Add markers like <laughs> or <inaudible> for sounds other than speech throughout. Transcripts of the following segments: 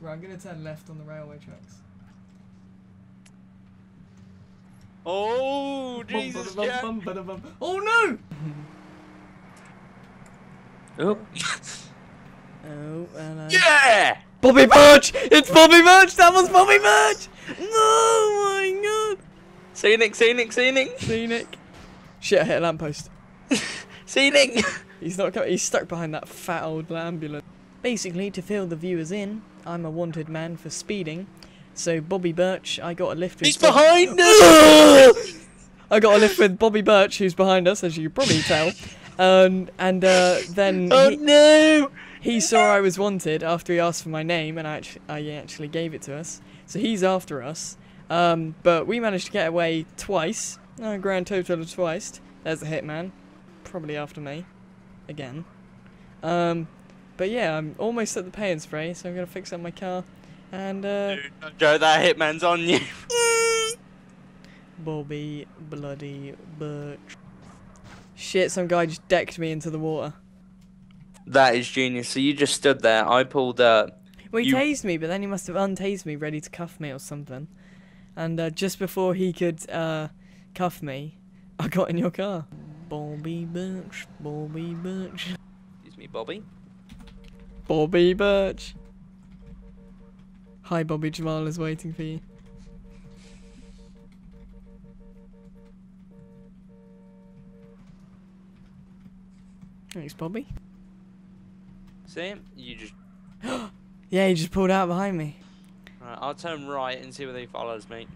Right, I'm gonna turn left on the railway tracks. Oh, Jesus, Bum, Jack. bum, bum. Oh no! <laughs> Oh. Oh, hello. Yeah! Bobby Birch! It's Bobby Birch! That was Bobby Birch! Oh my god! Scenic, scenic, scenic. Scenic. Shit, I hit a lamppost. <laughs> Scenic. He's not coming. He's stuck behind that fat old ambulance. Basically, to fill the viewers in, I'm a wanted man for speeding. So Bobby Birch, I got a lift with. He's Bob- behind <laughs> us! I got a lift with Bobby Birch, who's behind us, as you can probably tell. Um, and uh, then <laughs> Oh he, no! he saw I was wanted after he asked for my name, and I actually, I actually gave it to us. So he's after us. Um, but we managed to get away twice. Grand total of twice. There's a hitman, probably after me, again. Um, but yeah, I'm almost at the pay and spray, so I'm gonna fix up my car. And uh, Joe, that hitman's on you. <laughs> Bobby bloody Birch. Shit, some guy just decked me into the water. That is genius. So you just stood there. I pulled up. Well, he You- tased me, but then he must have untased me, ready to cuff me or something. And uh, just before he could uh, cuff me, I got in your car. Bobby Birch, Bobby Birch, Excuse me, Bobby. Bobby Birch. Hi, Bobby Jamal is waiting for you. Thanks, Bobby. Sam. You just. <gasps> Yeah, he just pulled out behind me. Right, I'll turn right and see whether he follows me.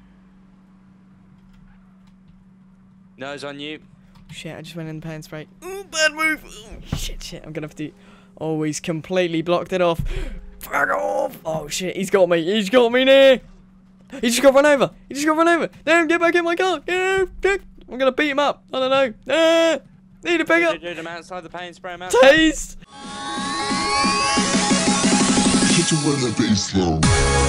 Nose on you. Shit, I just went in the pants break. Ooh, bad move. Ooh, shit, shit. I'm gonna have to. Oh, he's completely blocked it off. Fuck off. Oh shit, he's got me. He's got me near. He just got run over. He just got run over. No, get back in my car. No, no. I'm gonna beat him up. I don't know. Ah, need to pick up. Dude, I'm outside the paint spray. I'm out. Taste. Hit you